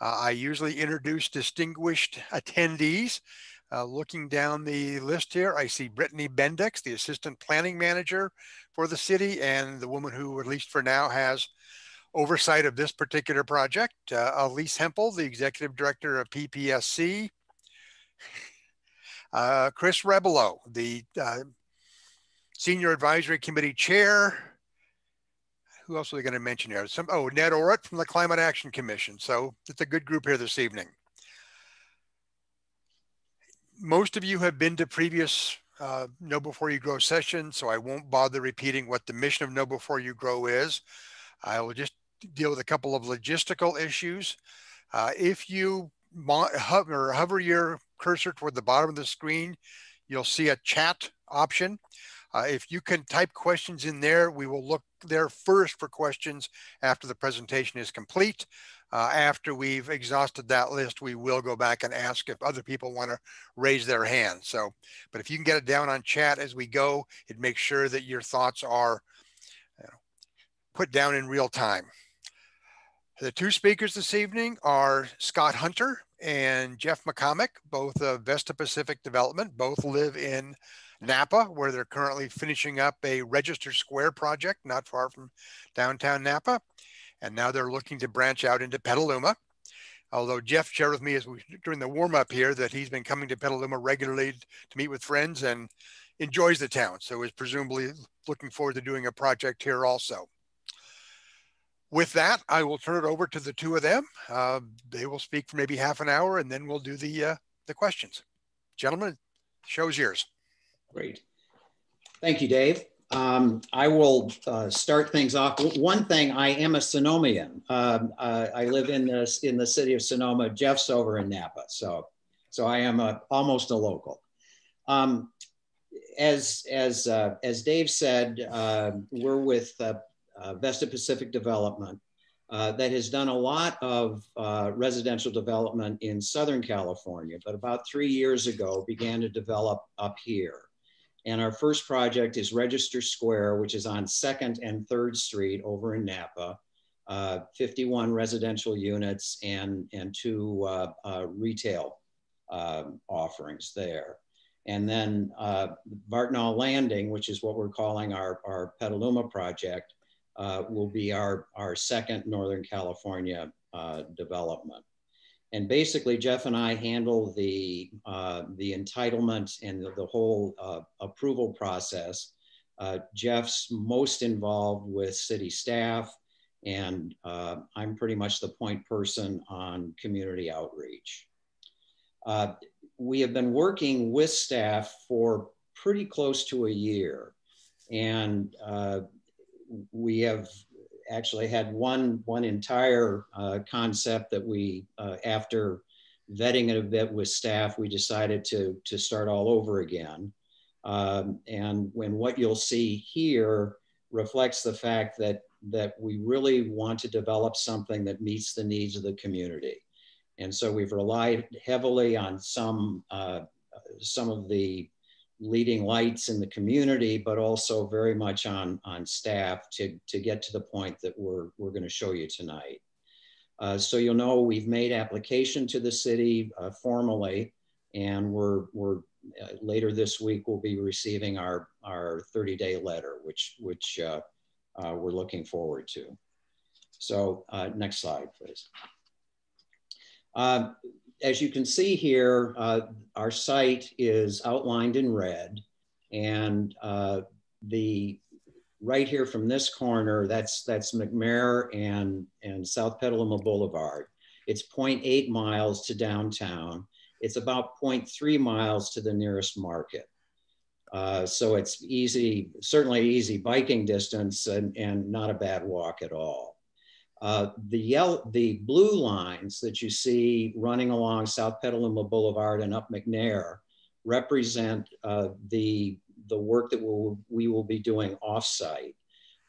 Uh, I usually introduce distinguished attendees. Uh, looking down the list here, I see Brittany Bendix, the Assistant Planning Manager for the city, and the woman who, at least for now, has oversight of this particular project. Uh, Elise Hempel, the Executive Director of PPSC. Uh, Chris Rebelo, the uh, Senior Advisory Committee Chair. Who else are they going to mention here? Some, oh, Ned Orrit from the Climate Action Commission. So it's a good group here this evening. Most of you have been to previous uh, Know Before You Grow sessions, so I won't bother repeating what the mission of Know Before You Grow is. I will just deal with a couple of logistical issues. Uh, if you hover, hover your cursor toward the bottom of the screen, you'll see a chat option. Uh, if you can type questions in there, we will look there first for questions after the presentation is complete. Uh, after we've exhausted that list, we will go back and ask if other people want to raise their hand. So, but if you can get it down on chat as we go, it makes sure that your thoughts are you know, put down in real time. The two speakers this evening are Scott Hunter and Geoff McComic, both of Vesta Pacific Development. Both live in Napa, where they're currently finishing up a Register Square project not far from downtown Napa. And now they're looking to branch out into Petaluma. Although Geoff shared with me as we during the warm up here that he's been coming to Petaluma regularly to meet with friends and enjoys the town. So is presumably looking forward to doing a project here also with that, I will turn it over to the two of them. Uh, they will speak for maybe half an hour, and then we'll do the uh, the questions. Gentlemen, show's yours. Great. Thank you, Dave. Um, I will uh, start things off. One thing, I am a Sonomian. Um, uh, I live in the, in the city of Sonoma. Geoff's over in Napa, so so I am a, almost a local. Um, as as uh, as Dave said, uh, we're with uh, uh, Vesta Pacific Development, uh, that has done a lot of residential development in Southern California, but about three years ago began to develop up here. And our first project is Register Square, which is on 2nd and 3rd Street over in Napa. Uh, 51 residential units and, and two uh, uh, retail um, offerings there. And then uh, Landing, which is what we're calling our, our Petaluma project, uh, will be our, our second Northern California uh, development. And basically, Geoff and I handle the, uh, the entitlement and the, the whole uh, approval process. Uh, Geoff's most involved with city staff, and uh, I'm pretty much the point person on community outreach. we have been working with staff for pretty close to a year. And we have actually had one one entire uh, concept that we uh, after vetting it a bit with staff we decided to to start all over again. Um, and when what you'll see here reflects the fact that that we really want to develop something that meets the needs of the community. And so we've relied heavily on some uh, some of the leading lights in the community, but also very much on, on staff to, to get to the point that we're, we're going to show you tonight. Uh, so you'll know we've made application to the city uh, formally, and we're, we're uh, later this week we'll be receiving our, our 30-day letter, which, which uh, uh, we're looking forward to. So uh, next slide, please as you can see here, uh, our site is outlined in red and uh, the right here from this corner, that's, that's McNear and, and South Petaluma Boulevard. It's 0.8 miles to downtown. It's about 0.3 miles to the nearest market. Uh, so it's easy, certainly easy biking distance and, and not a bad walk at all. Uh, the, yellow, the blue lines that you see running along South Petaluma Boulevard and up McNear represent uh, the, the work that we'll, we will be doing offsite.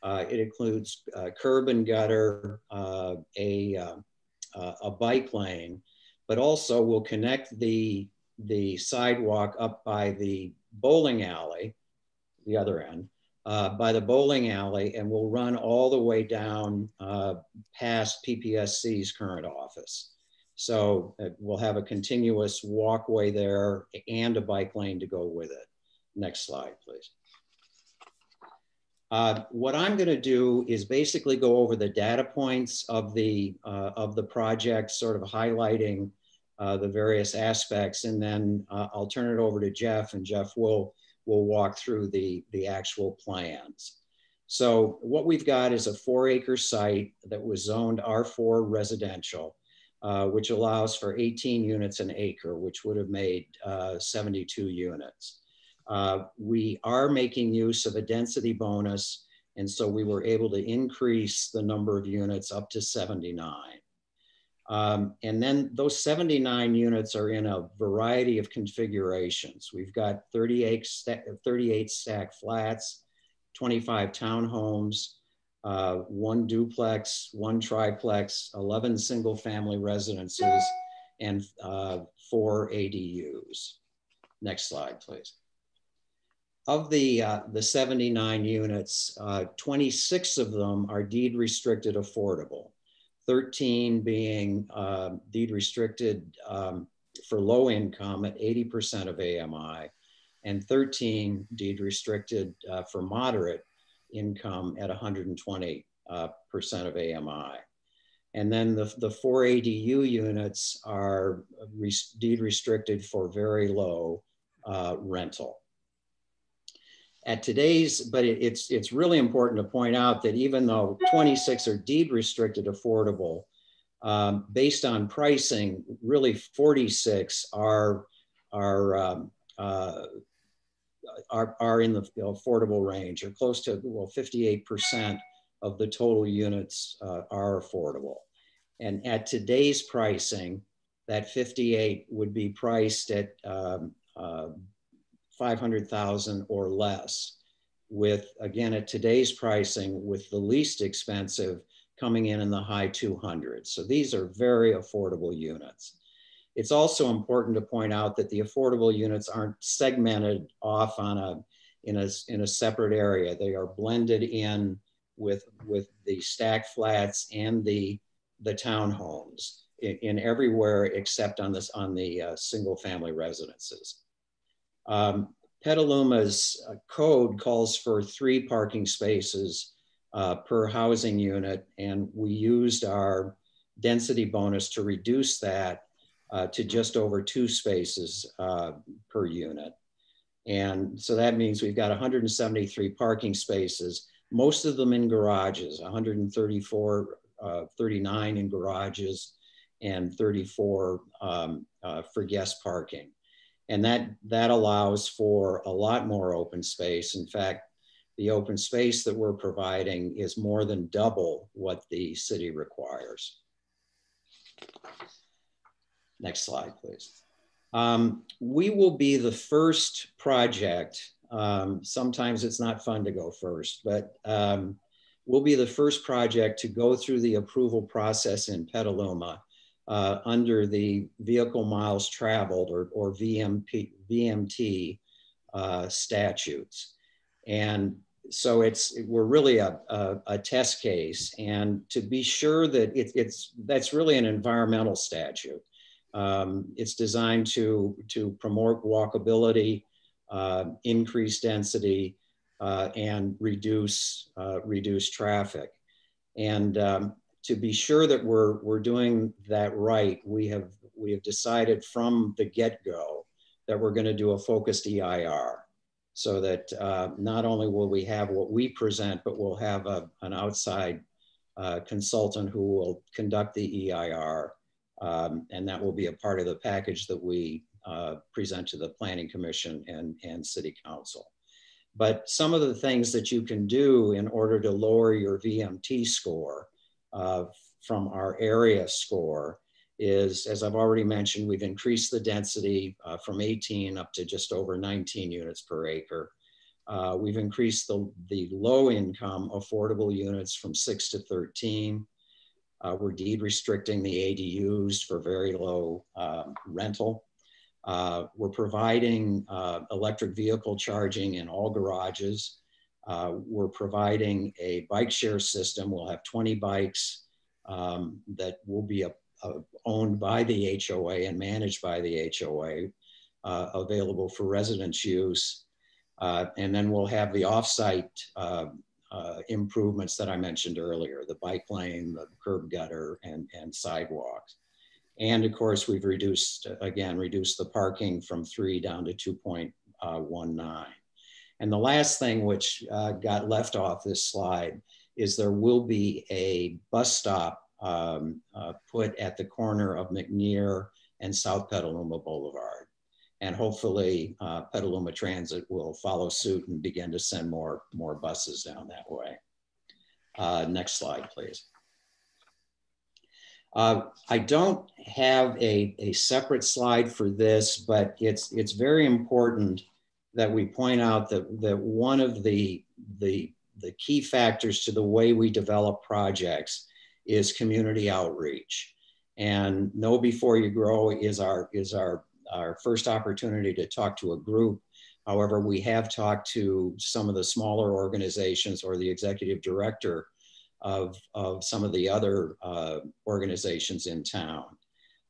Uh, it includes uh, curb and gutter, uh, a, a bike lane, but also will connect the, the sidewalk up by the bowling alley, the other end, uh, by the bowling alley and will run all the way down uh, past PPSC's current office. So uh, we'll have a continuous walkway there and a bike lane to go with it. Next slide, please. Uh, what I'm going to do is basically go over the data points of the uh, of the project, sort of highlighting uh, the various aspects, and then uh, I'll turn it over to Geoff, and Geoff will will walk through the the actual plans. So what we've got is a four acre site that was zoned R4 residential, uh, which allows for 18 units an acre, which would have made uh, 72 units. Uh, we are making use of a density bonus, and so we were able to increase the number of units up to 79. Um, and then those 79 units are in a variety of configurations. We've got 38, st 38 stack flats, 25 townhomes, uh, one duplex, one triplex, 11 single family residences, and uh, four ADUs. Next slide, please of the, uh, the 79 units, uh, 26 of them are deed restricted affordable, 13 being uh, deed restricted um, for low income at 80% of AMI, and 13 deed restricted uh, for moderate income at 120% uh, of AMI. And then the, the four ADU units are deed restricted for very low uh, rental at today's, but it, it's, it's really important to point out that even though 26 are deed restricted affordable, um, based on pricing, really 46 are, are, um, uh, are, are in the affordable range or close to, well, 58% of the total units uh, are affordable. And at today's pricing, that 58 would be priced at um, uh, 500,000 or less with, again, at today's pricing with the least expensive coming in in the high 200s. So these are very affordable units. It's also important to point out that the affordable units aren't segmented off on a, in a, in a separate area. They are blended in with, with the stack flats and the, the townhomes in, in everywhere except on this on the uh, single family residences. Um, Petaluma's code calls for three parking spaces uh, per housing unit, and we used our density bonus to reduce that uh, to just over two spaces uh, per unit. And so that means we've got 173 parking spaces, most of them in garages, 134, uh, 39 in garages, and 34 um, uh, for guest parking and that that allows for a lot more open space. In fact the open space that we're providing is more than double what the city requires. Next slide please. Um, we will be the first project um, sometimes it's not fun to go first but um, we'll be the first project to go through the approval process in petaluma uh, under the vehicle miles traveled or, or VMP, VMT uh, statutes. And so it's we're really a, a, a, test case. And to be sure that it, it's that's really an environmental statute. Um, it's designed to to promote walkability uh, increase density uh, and reduce uh, reduce traffic. And um, to be sure that we're, we're doing that right, we have, we have decided from the get-go that we're gonna do a focused EIR so that uh, not only will we have what we present, but we'll have a, an outside uh, consultant who will conduct the EIR. Um, and that will be a part of the package that we uh, present to the Planning Commission and, and City Council. But some of the things that you can do in order to lower your VMT score uh, from our area score is, as I've already mentioned, we've increased the density uh, from 18 up to just over 19 units per acre. Uh, we've increased the, the low income affordable units from six to 13. Uh, we're deed restricting the ADUs for very low um, rental. Uh, we're providing uh, electric vehicle charging in all garages. Uh, we're providing a bike share system. We'll have 20 bikes um, that will be a, uh, owned by the HOA and managed by the HOA, uh, available for residents' use. Uh, and then we'll have the offsite uh, uh, improvements that I mentioned earlier, the bike lane, the curb gutter, and, and sidewalks. And of course, we've reduced, again, reduced the parking from three down to 2.19. And the last thing which uh, got left off this slide is there will be a bus stop um, uh, put at the corner of McNear and South Petaluma Boulevard. And hopefully uh, Petaluma Transit will follow suit and begin to send more, more buses down that way. Uh, next slide, please. Uh, I don't have a, a separate slide for this, but it's, it's very important that we point out that, that one of the, the, the key factors to the way we develop projects is community outreach. And Know Before You Grow is our, is our, our first opportunity to talk to a group. However, we have talked to some of the smaller organizations or the executive director of, of some of the other uh, organizations in town.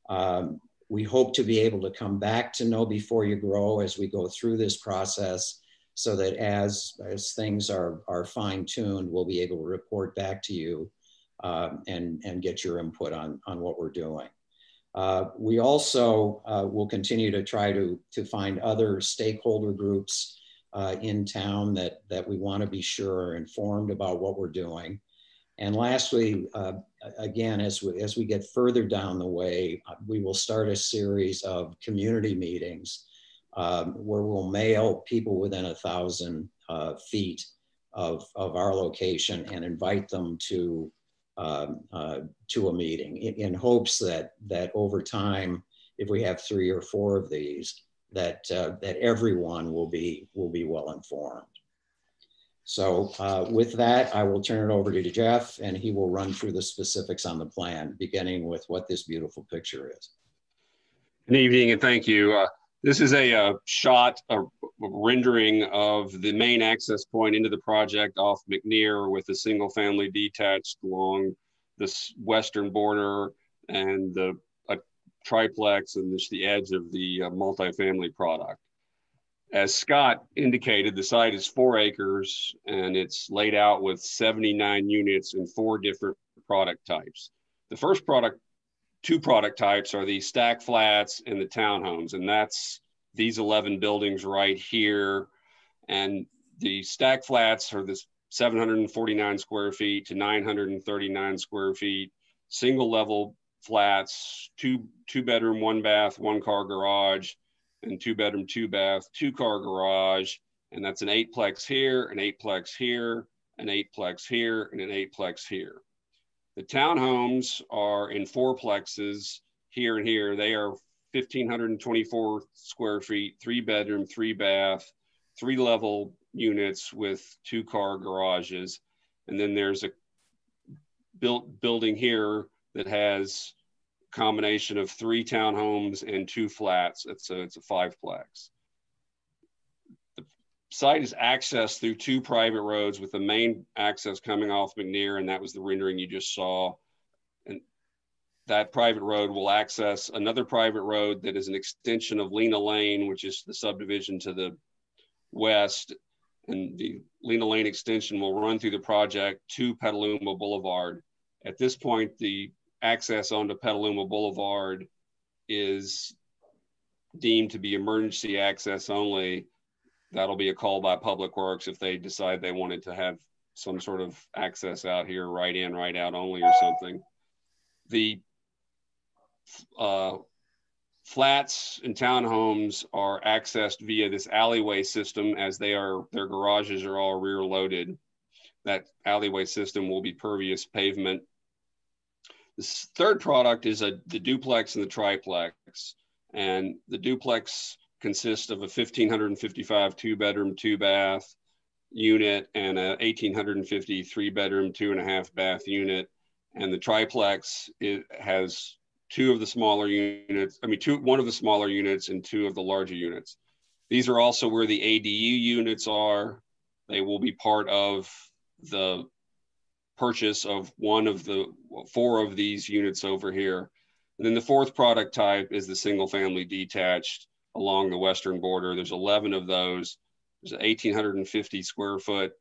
Um, we hope to be able to come back to know before you grow as we go through this process so that as, as things are, are fine tuned, we'll be able to report back to you um, and, and get your input on, on what we're doing. Uh, we also uh, will continue to try to, to find other stakeholder groups uh, in town that, that we want to be sure are informed about what we're doing. And lastly, uh, again, as we, as we get further down the way, we will start a series of community meetings um, where we'll mail people within a thousand uh, feet of, of our location and invite them to, um, uh, to a meeting in, in, hopes that, that over time, if we have three or four of these, that, uh, that everyone will be, will be well informed. So uh, with that, I will turn it over to Geoff and he will run through the specifics on the plan, beginning with what this beautiful picture is. Good evening and thank you. Uh, this is a, a, uh, shot, a rendering of the main access point into the project off McNear with a single family detached along this western border and the triplex and this the edge of the uh, multifamily product. As Scott indicated, the site is four acres and it's laid out with 79 units in four different product types. The first product, two product types are the stack flats and the townhomes, and that's these 11 buildings right here. And the stack flats are this 749 square feet to 939 square feet, single level flats, two two bedroom, one bath, one car garage, and two bedroom, two bath, two car garage. And that's an eightplex here, an eightplex here, an eightplex here, and an eightplex here. The townhomes are in fourplexes here and here. They are 1,524 square feet, three bedroom, three bath, three level units with two car garages. And then there's a built building here that has combination of three townhomes and two flats. It's a, it's a fiveplex. The site is accessed through two private roads with the main access coming off McNear, and that was the rendering you just saw. And that private road will access another private road that is an extension of Lena Lane, which is the subdivision to the west. And the Lena Lane extension will run through the project to Petaluma Boulevard. At this point, the access onto Petaluma Boulevard is deemed to be emergency access only, that'll be a call by Public Works if they decide they wanted to have some sort of access out here, right in, right out only or something. The uh, flats and townhomes are accessed via this alleyway system as they are, their garages are all rear loaded. That alleyway system will be pervious pavement the third product is a, the duplex and the triplex. And the duplex consists of a 1,555 two bedroom, two bath unit and a 1,850 three bedroom, two and a half bath unit. And the triplex it has two of the smaller units, I mean, two, one of the smaller units and two of the larger units. These are also where the ADU units are. They will be part of the purchase of one of the four of these units over here. And then the fourth product type is the single family detached along the western border. There's 11 of those. There's an 1,850 square foot,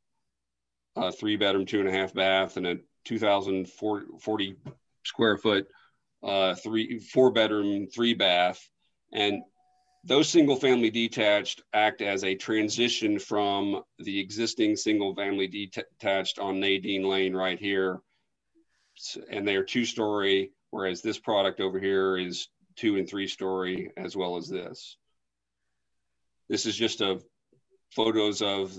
uh, three bedroom, two and a half bath, and a 2,040 square foot, uh, three four bedroom, three bath. And those single family detached act as a transition from the existing single family detached on Nadine Lane right here. And they are two story, whereas this product over here is two and three story as well as this. This is just a photos of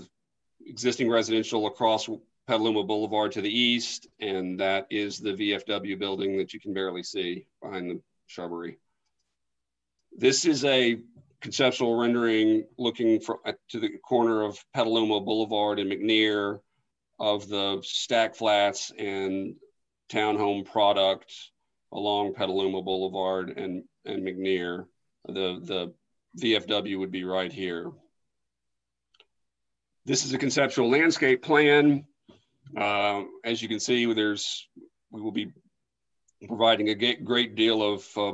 existing residential across Petaluma Boulevard to the east, and that is the VFW building that you can barely see behind the shrubbery. This is a conceptual rendering looking for, to the corner of Petaluma Boulevard and McNear of the stack flats and townhome product along Petaluma Boulevard and, and McNear. The, the VFW would be right here. This is a conceptual landscape plan. Uh, as you can see, there's we will be providing a great deal of uh,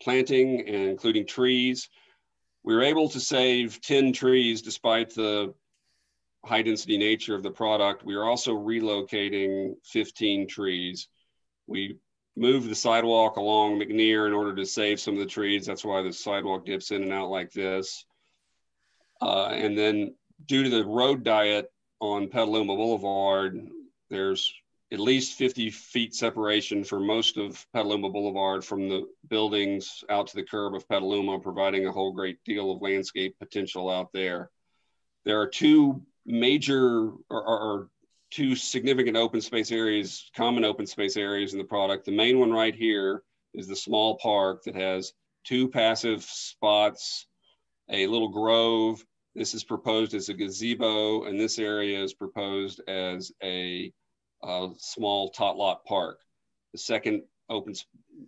planting, including trees. We were able to save 10 trees despite the high density nature of the product. We are also relocating 15 trees. We moved the sidewalk along McNear in order to save some of the trees. That's why the sidewalk dips in and out like this. Uh, and then due to the road diet on Petaluma Boulevard, there's at least 50 feet separation for most of Petaluma Boulevard from the buildings out to the curb of Petaluma, providing a whole great deal of landscape potential out there. There are two major or, or two significant open space areas, common open space areas in the product. The main one right here is the small park that has two passive spots, a little grove, this is proposed as a gazebo, and this area is proposed as a, a small tot lot park. The second open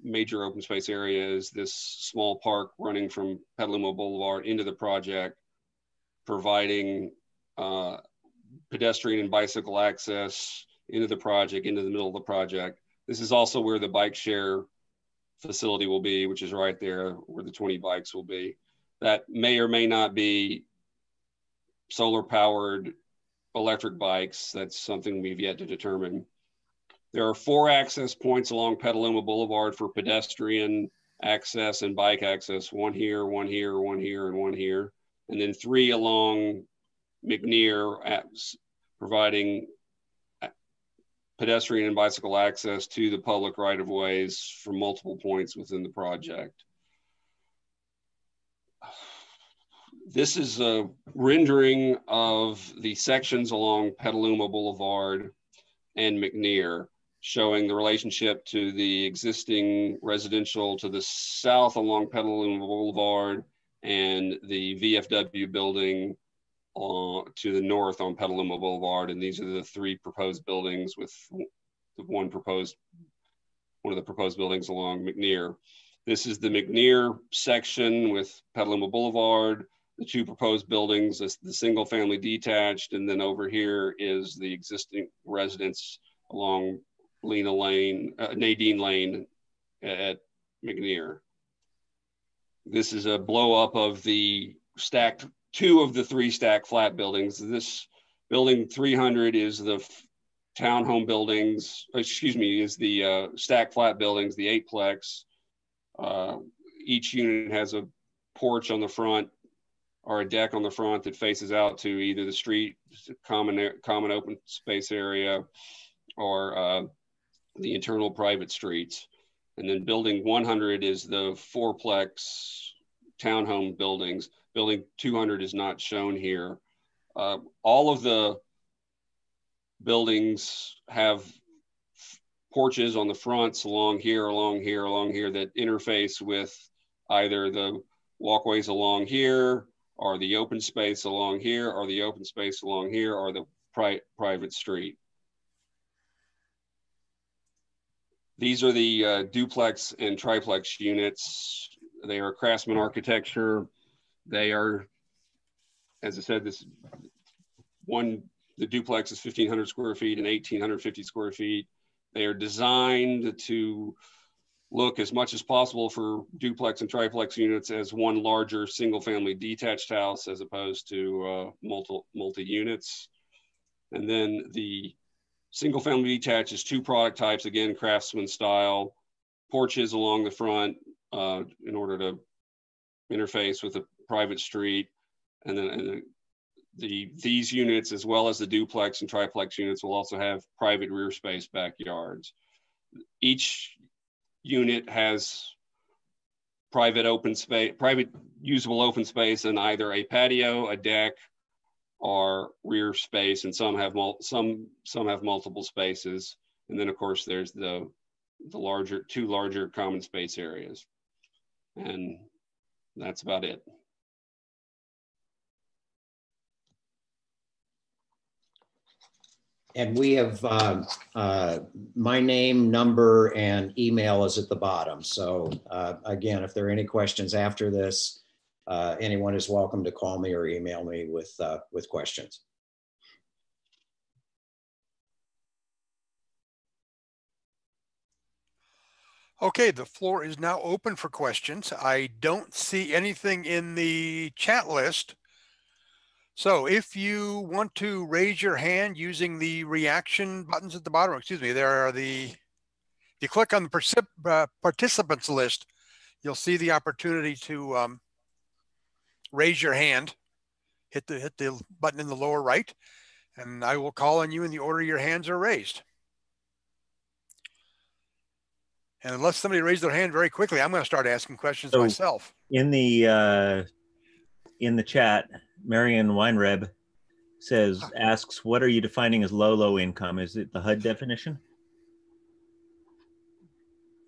major open space area is this small park running from Petaluma Boulevard into the project, providing uh, pedestrian and bicycle access into the project, into the middle of the project. This is also where the bike share facility will be, which is right there where the 20 bikes will be. That may or may not be solar powered electric bikes. That's something we've yet to determine. There are four access points along Petaluma Boulevard for pedestrian access and bike access one here, one here, one here, and one here. And then three along McNear, at, providing pedestrian and bicycle access to the public right of ways from multiple points within the project. This is a rendering of the sections along Petaluma Boulevard and McNear, showing the relationship to the existing residential to the south along Petaluma Boulevard and the VFW building uh, to the north on Petaluma Boulevard. And these are the three proposed buildings with the one proposed, one of the proposed buildings along McNear. This is the McNear section with Petaluma Boulevard, the two proposed buildings, the single family detached, and then over here is the existing residence along Lena Lane, uh, Nadine Lane at McNear. This is a blow up of the stacked, two of the three stack flat buildings. This building 300 is the townhome buildings, excuse me, is the uh, stack flat buildings, the eightplex. Uh, each unit has a porch on the front or a deck on the front that faces out to either the street, common common open space area, or uh, the internal private streets. And then building 100 is the fourplex townhome buildings. Building 200 is not shown here. Uh, all of the buildings have porches on the fronts along here, along here, along here that interface with either the walkways along here or the open space along here, or the open space along here, or the pri private street. These are the uh, duplex and triplex units. They are craftsman architecture. They are, as I said, this one, the duplex is 1,500 square feet and 1,850 square feet. They are designed to look as much as possible for duplex and triplex units as one larger single family detached house as opposed to uh, multi, multi units. And then the single family detached is two product types, again, craftsman style, porches along the front uh, in order to interface with a private street. And then and the, the, these units, as well as the duplex and triplex units will also have private rear space backyards. Each unit has private open space, private usable open space in either a patio, a deck, or rear space, and some have mul- some some have multiple spaces. And then of course there's the the larger two larger common space areas, and that's about it. And we have, uh, uh, my name, number, and email is at the bottom. So uh, again, if there are any questions after this, uh, anyone is welcome to call me or email me with, uh, with questions. Okay, the floor is now open for questions. I don't see anything in the chat list. So if you want to raise your hand using the reaction buttons at the bottom, excuse me, there are the, if you click on the uh, participants list, you'll see the opportunity to um, raise your hand, hit the, hit the button in the lower right, and I will call on you in the order your hands are raised. And unless somebody raised their hand very quickly, I'm going to start asking questions So- myself. In the uh, in the chat, Marion Weinreb says asks, "What are you defining as low low income? Is it the HUD definition?"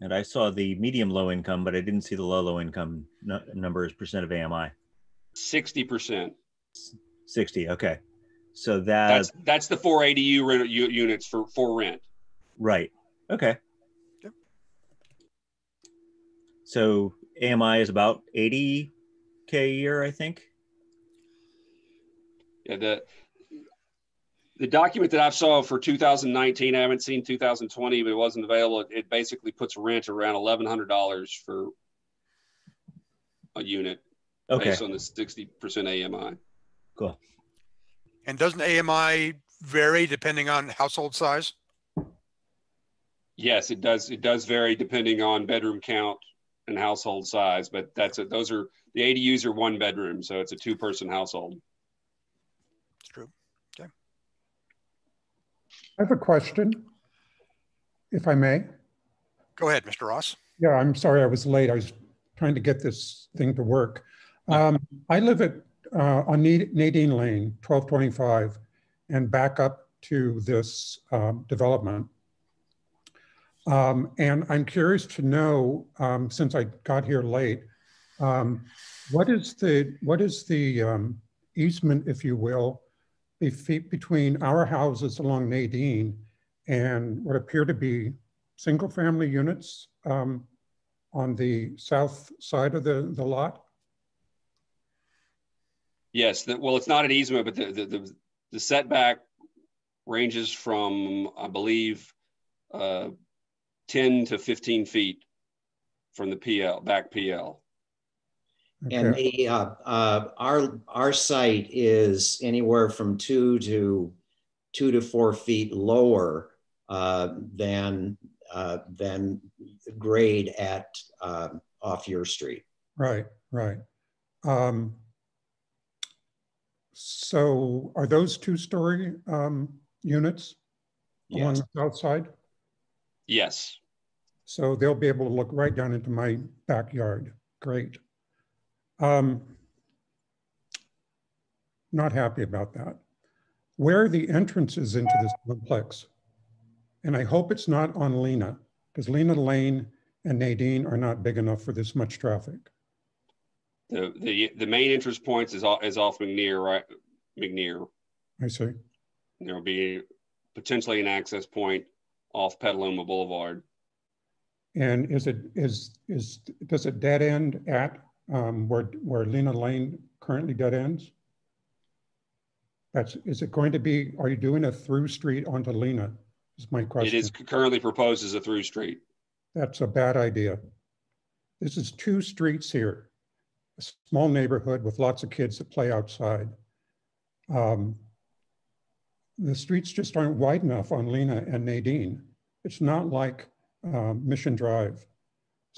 And I saw the medium low income, but I didn't see the low low income nu- number as percent of AMI. 60%. Sixty. Okay, so that That's that's the four ADU rent, u- units for, for rent. right. Okay. Yep. So AMI is about eighty k a year, I think. Yeah, the the document that I saw for 2019, I haven't seen 2020, but it wasn't available. It, it basically puts rent around $1,100 for a unit Okay. based on the 60% AMI. Cool. And doesn't AMI vary depending on household size? Yes, it does. It does vary depending on bedroom count and household size, but that's it. Those are the ADUs are one bedroom, so it's a two person household. It's true. Okay. I have a question, if I may. Go ahead, Mr. Ross. Yeah, I'm sorry I was late. I was trying to get this thing to work. Um, I live at, uh, on Nadine Lane, 1225, and back up to this um, development. Um, And I'm curious to know, um, since I got here late, um, what is the, what is the um, easement, if you will, between our houses along Nadine and what appear to be single-family units um, on the south side of the, the lot? Yes, the, well, it's not an easement, but the, the, the, the setback ranges from, I believe, uh, 10 to 15 feet from the PL, back PL. And the, uh, uh, our, our site is anywhere from two to, two to four feet lower uh, than, uh, than grade at, uh, off your street. Right, right. Um, So are those two-story um, units along the south side? Yes. So they'll be able to look right down into my backyard. Great. Um, Not happy about that. Where are the entrances into this complex? And I hope it's not on Lena, because Lena Lane and Nadine are not big enough for this much traffic. The, the, the main entrance points is off, is off McNear, right? McNear. I see. There'll be potentially an access point off Petaluma Boulevard. And is it, is, is, does it dead end at um, where, where Lena Lane currently dead ends? That's, is it going to be, are you doing a through street onto Lena? Is my question. is currently proposed as a through street. That's a bad idea. This is two streets here, a small neighborhood with lots of kids that play outside. Um, the streets just aren't wide enough on Lena and Nadine. It's not like um, Mission Drive.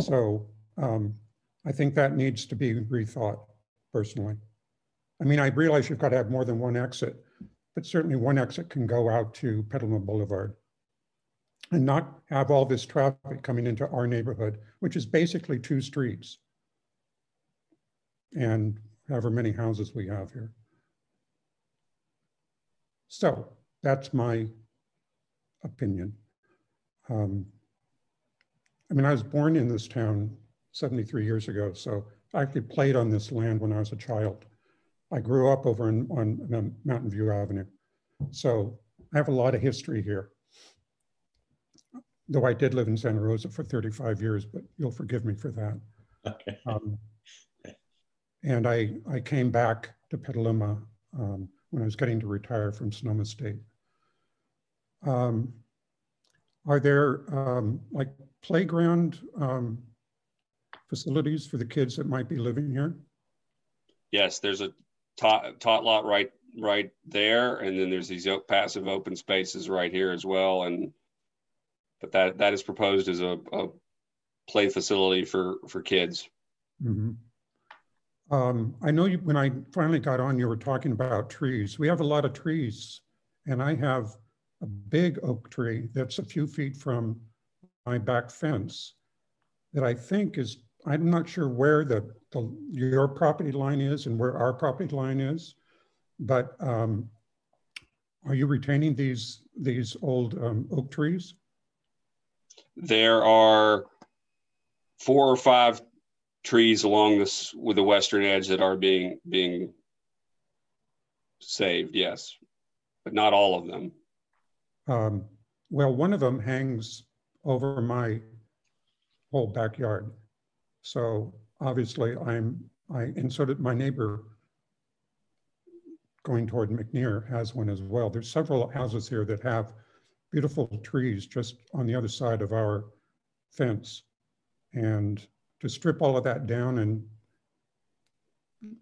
So um, I think that needs to be rethought personally. I mean, I realize you've got to have more than one exit, but certainly one exit can go out to Petaluma Boulevard and not have all this traffic coming into our neighborhood, which is basically two streets and however many houses we have here. So that's my opinion. Um, I mean, I was born in this town 73 years ago, so I actually played on this land when I was a child. I grew up over in, on Mountain View Avenue. So I have a lot of history here. Though I did live in Santa Rosa for 35 years, but you'll forgive me for that. Okay. Um, and I, I came back to Petaluma um, when I was getting to retire from Sonoma State. Um, are there um, like playground um, facilities for the kids that might be living here? Yes, there's a tot, tot lot right right there, and then there's these passive open spaces right here as well. And but that that is proposed as a, a play facility for for kids. Mm -hmm. um, I know you, when I finally got on, you were talking about trees. We have a lot of trees, and I have a big oak tree that's a few feet from my back fence that I think is I'm not sure where the, the, your property line is and where our property line is, but um, are you retaining these these old um, oak trees? There are four or five trees along this with the western edge that are being being saved. Yes, but not all of them. Um, well, one of them hangs over my whole backyard. So obviously I'm, I, did my neighbor going toward McNear has one as well. There's several houses here that have beautiful trees just on the other side of our fence. And to strip all of that down and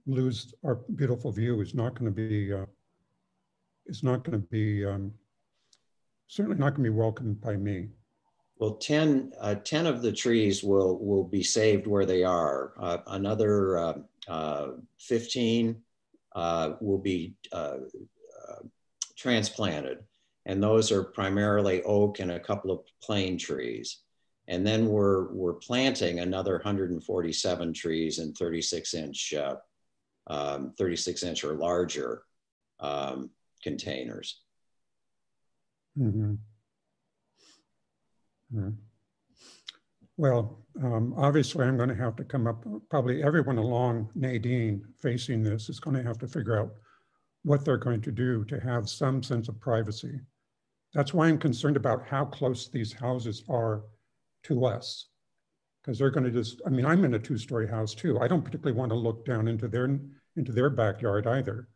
lose our beautiful view is not going to be, uh, is not going to be, um, certainly not going to be welcomed by me. Well, 10, uh, 10 of the trees will, will be saved where they are. Uh, another uh, uh 15 uh, will be uh, transplanted. And those are primarily oak and a couple of plane trees. And then we're, we're planting another 147 trees in 36 inch, um, 36 inch or larger um, containers. Mm -hmm. Hmm. Well, um, obviously, I'm going to have to come up, probably everyone along Nadine facing this is going to have to figure out what they're going to do to have some sense of privacy. That's why I'm concerned about how close these houses are to us. Because they're going to just, I mean, I'm in a two story house too. I don't particularly want to look down into their, into their backyard either.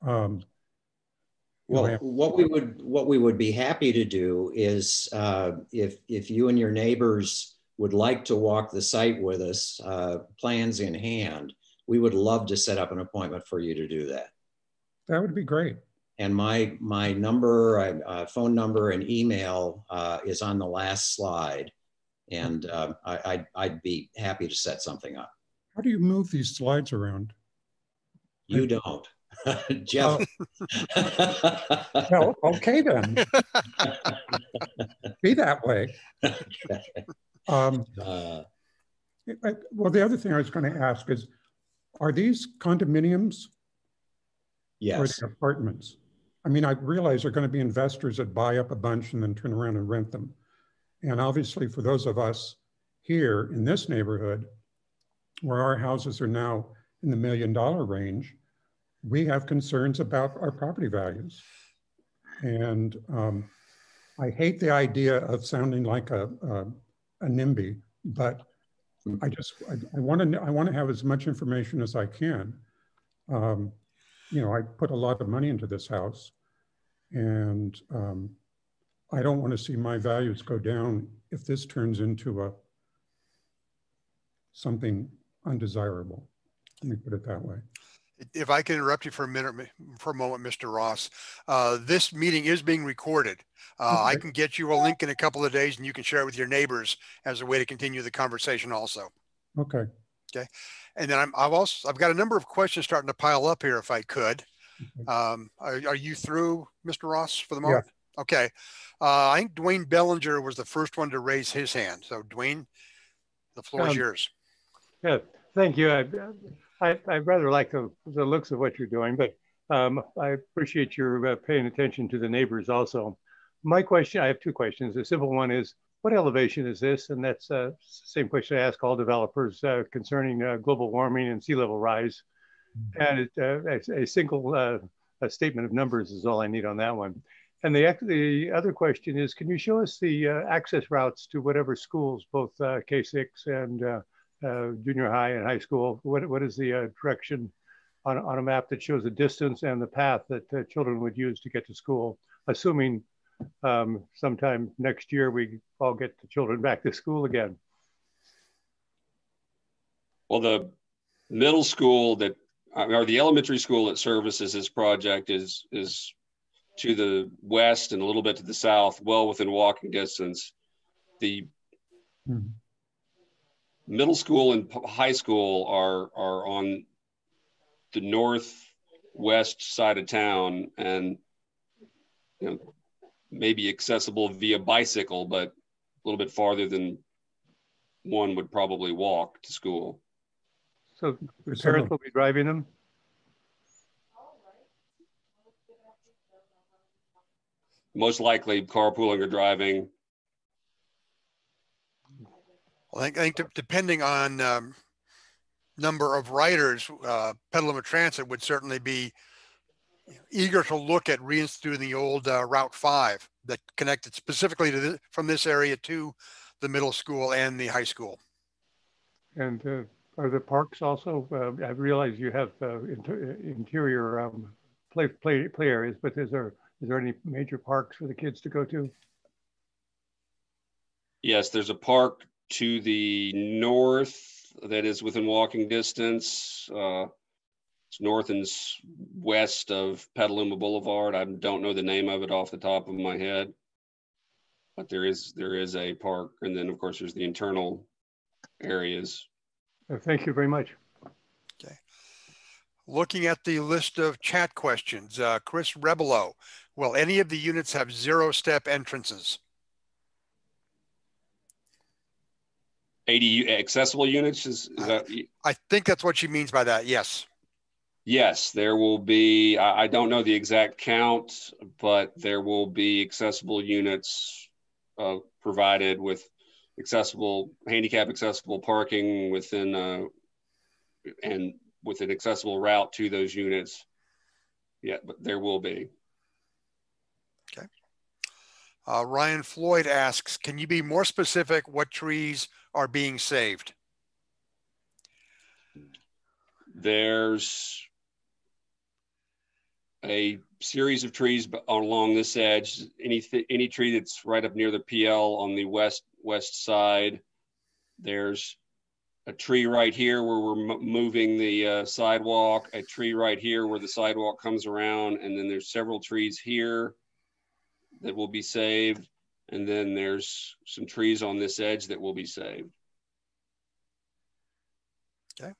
Um, well, what we would what we would be happy to do is uh, if if you and your neighbors would like to walk the site with us, uh, plans in hand, we would love to set up an appointment for you to do that. That would be great. And my my number, uh, phone number, and email uh, is on the last slide, and uh, I, I'd, I'd be happy to set something up. How do you move these slides around? You don't. Geoff. Oh. well, okay then. Be that way. Um, uh, well, the other thing I was going to ask is, are these condominiums? Yes. Or apartments? I mean, I realize there are going to be investors that buy up a bunch and then turn around and rent them. And obviously, for those of us here in this neighborhood, where our houses are now in the million dollar range, we have concerns about our property values. And um, I hate the idea of sounding like a, a, a NIMBY, but I just, I want to, I want to have as much information as I can. Um, you know, I put a lot of money into this house and um, I don't want to see my values go down if this turns into a something undesirable. Let me put it that way. If I can interrupt you for a minute, for a moment, Mr. Ross, uh, this meeting is being recorded. Uh, I can get you a link in a couple of days and you can share it with your neighbors as a way to continue the conversation also. Okay. Okay. And then I'm, I've also, I've got a number of questions starting to pile up here if I could. Okay. Um, are, are you through, Mr. Ross, for the Yeah. moment? Okay. Uh, I think Dwayne Bellinger was the first one to raise his hand. So Dwayne, the floor is Um, yours. Yeah, thank you. I, I, I rather like the, the looks of what you're doing, but um, I appreciate your uh, paying attention to the neighbors also. My question, I have two questions. The simple one is, what elevation is this? And that's uh, same question I ask all developers uh, concerning uh, global warming and sea level rise. And it, uh, a, a single uh, a statement of numbers is all I need on that one. And the, the other question is, can you show us the uh, access routes to whatever schools, both uh, K6 and uh, junior high and high school? What, what is the uh, direction on, on a map that shows the distance and the path that uh, children would use to get to school, assuming um, sometime next year we all get the children back to school again? Well, the middle school that, or the elementary school that services this project is, is to the west and a little bit to the south, well within walking distance. The Mhm. Middle school and high school are, are on the northwest side of town and, you know, maybe accessible via bicycle, but a little bit farther than one would probably walk to school. So the parents will be driving them? most likely carpooling or driving. I think, I think de- depending on um, number of riders, uh, Petaluma Transit would certainly be eager to look at reinstituting the old uh, Route 5 that connected specifically to the, from this area to the middle school and the high school. And uh, are the parks also, uh, I realize you have uh, inter- interior um, play, play, play areas, but is there, is there any major parks for the kids to go to? Yes, there's a park to the north that is within walking distance. Uh, it's north and west of Petaluma Boulevard. I don't know the name of it off the top of my head. But there is, there is a park. And then, of course, there's the internal areas. Uh, Thank you very much. Okay. Looking at the list of chat questions, uh, Chris Rebelo, will any of the units have zero step entrances? 80 accessible units is, is that? I think that's what she means by that. Yes. Yes, there will be, I, I don't know the exact count, but there will be accessible units uh, provided with accessible, handicap accessible parking within, uh, and with an accessible route to those units. Yeah, but there will be. Uh, Ryan Floyd asks, can you be more specific what trees are being saved? There's a series of trees along this edge. Any any tree that's right up near the PL on the west west side. There's a tree right here where we're mo- moving the uh, sidewalk. A tree right here where the sidewalk comes around, and then there's several trees here that will be saved. And then there's some trees on this edge that will be saved. Okay.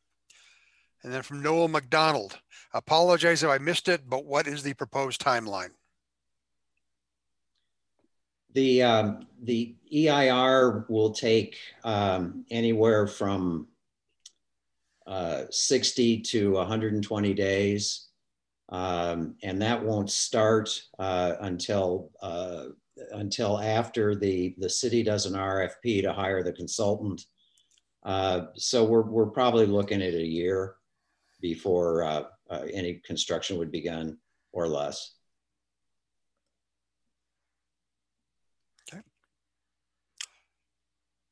And then from Noel McDonald, apologize if I missed it, but what is the proposed timeline? The, um, the EIR will take um, anywhere from uh, 60 to 120 days. Um, and that won't start uh, until uh, until after the the city does an RFP to hire the consultant. Uh, so we're we're probably looking at a year before uh, uh, any construction would begin or less. Okay.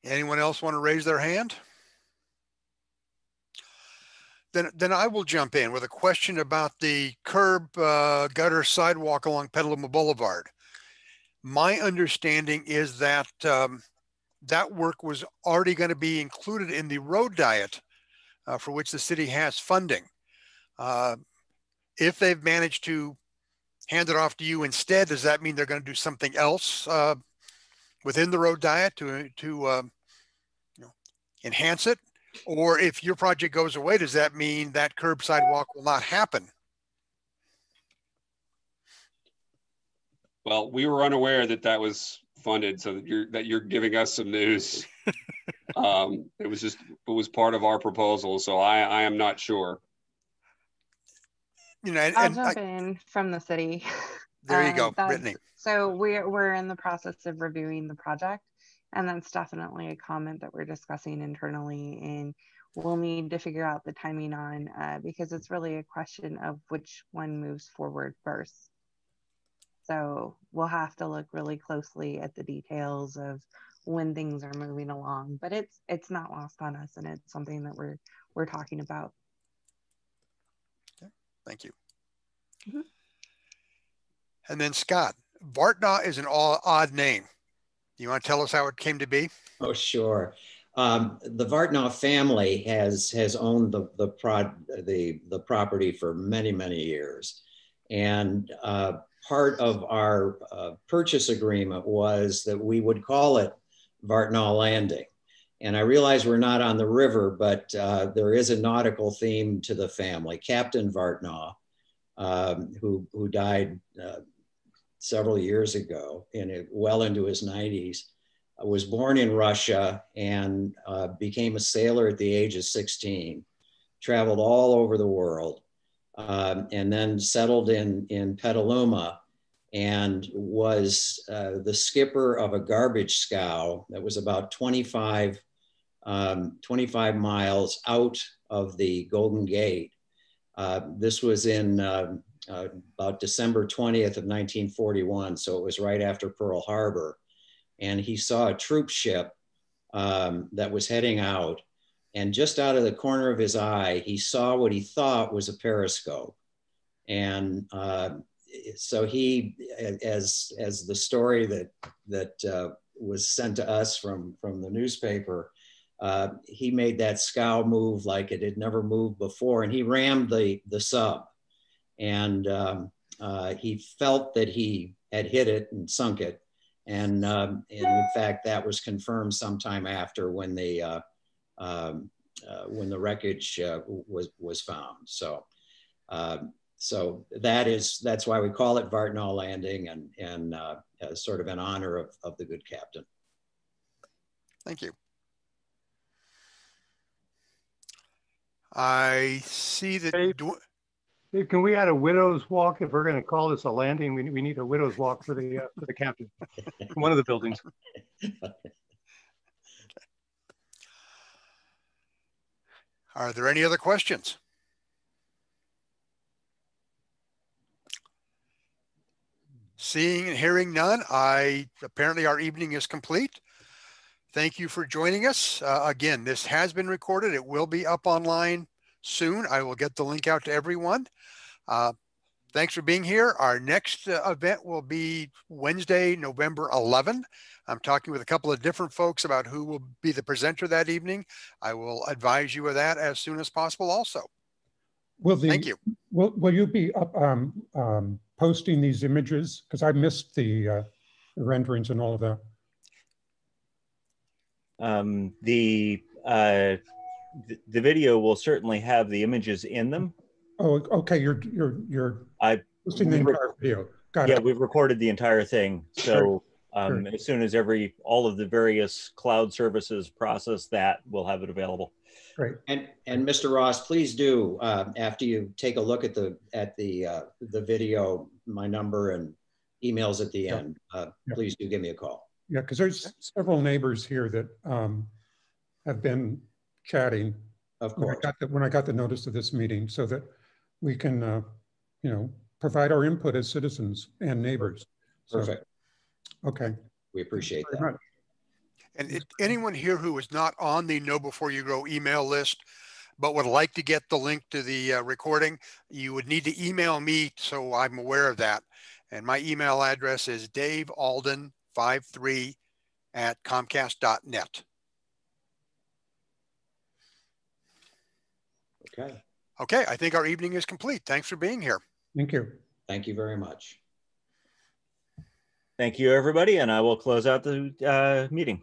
Anyone else want to raise their hand? Then, then I will jump in with a question about the curb uh, gutter sidewalk along Petaluma Boulevard. My understanding is that um, that work was already going to be included in the road diet uh, for which the city has funding. Uh, if they've managed to hand it off to you instead, does that mean they're going to do something else uh, within the road diet to to uh, you know, enhance it? Or if your project goes away, does that mean that curb sidewalk will not happen? Well, we were unaware that that was funded, so that you're that you're giving us some news. um, it was just it was part of our proposal, so I I am not sure. You know, and, I'll jump I, in from the city. there you go, Brittany. So we're, we're in the process of reviewing the project. And that's definitely a comment that we're discussing internally and we'll need to figure out the timing on, uh, because it's really a question of which one moves forward first. So we'll have to look really closely at the details of when things are moving along, but it's, it's not lost on us and it's something that we're, we're talking about. Thank you. Mhm. And then Scott, Vartnaw is an all odd name. You want to tell us how it came to be? Oh, sure. Um, the Vartnaw family has has owned the the prod the the property for many many years, and uh, part of our uh, purchase agreement was that we would call it Vartnaw Landing. And I realize we're not on the river, but uh, there is a nautical theme to the family. Captain Vartnaw, um, who who died uh, several years ago, in well into his 90s, uh, was born in Russia and uh, became a sailor at the age of 16, traveled all over the world, um, and then settled in, in Petaluma and was uh, the skipper of a garbage scow that was about 25, um, 25 miles out of the Golden Gate. Uh, this was in uh, uh, about December 20th of 1941, so it was right after Pearl Harbor and he saw a troop ship um, that was heading out. And just out of the corner of his eye, he saw what he thought was a periscope. And uh, so he, as as the story that that uh, was sent to us from from the newspaper, uh, he made that scow move like it had never moved before, and he rammed the the sub, and um, uh, he felt that he had hit it and sunk it, and, um, and in fact, that was confirmed sometime after when the uh, um, uh, when the wreckage uh, was was found. So, um, so that is that's why we call it Vartnaw Landing, and and uh, sort of in honor of, of the good captain. Thank you. I see that. Dave? Dw- Hey, Can we add a widow's walk? If we're going to call this a landing, we, we need a widow's walk for the, uh, for the captain. One of the buildings. Are there any other questions? Seeing and hearing none, I apparently our evening is complete. Thank you for joining us. Uh, again, this has been recorded. It will be up online soon. I will get the link out to everyone. Uh, thanks for being here. Our next uh, event will be Wednesday, November 11. I'm talking with a couple of different folks about who will be the presenter that evening. I will advise you of that as soon as possible also. Will the, Thank you. Will, will you be up, um, um, posting these images? Because I missed the, uh, the renderings and all of that. Um, the, uh, the, the video will certainly have the images in them. Oh, okay, you're, you're, you're I- posting the entire video. Got Yeah, it. we've recorded the entire thing. So um, Sure. as soon as every, all of the various cloud services process that, we'll have it available. Great. And and Mr. Ross, please do uh, after you take a look at the at the uh, the video, my number and emails at the end. Uh. Please do give me a call. Yeah, because there's several neighbors here that, um, have been chatting Of when I course. got the, when I got the notice of this meeting so that we can, uh, you know, provide our input as citizens and neighbors. So, Perfect. Okay. We appreciate that. much. And it, anyone here who is not on the Know Before You Grow email list, but would like to get the link to the uh, recording, you would need to email me so I'm aware of that. And my email address is davealden53 at comcast.net. Okay, Okay, I think our evening is complete. Thanks for being here. Thank you. thank you very much. Thank you, everybody, and I will close out the uh, meeting.